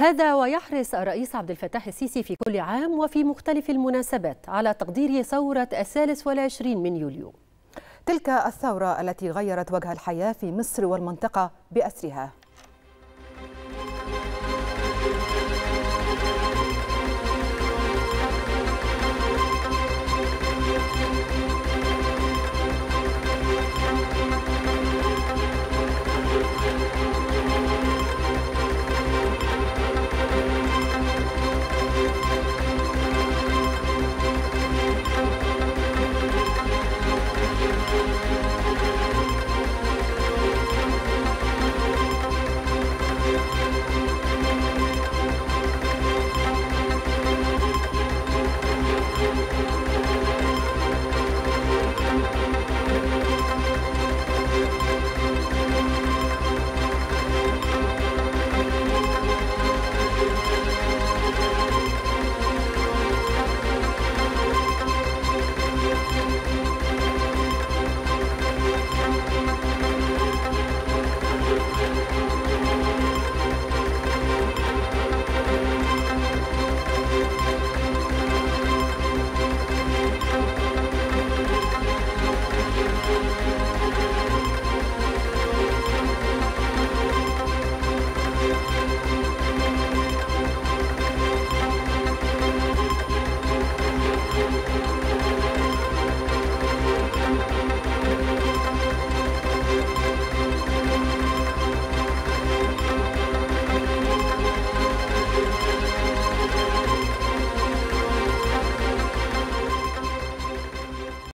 هذا ويحرص الرئيس عبد الفتاح السيسي في كل عام وفي مختلف المناسبات على تقدير ثورة الثالث والعشرين من يوليو. تلك الثورة التي غيرت وجه الحياة في مصر والمنطقة بأسرها.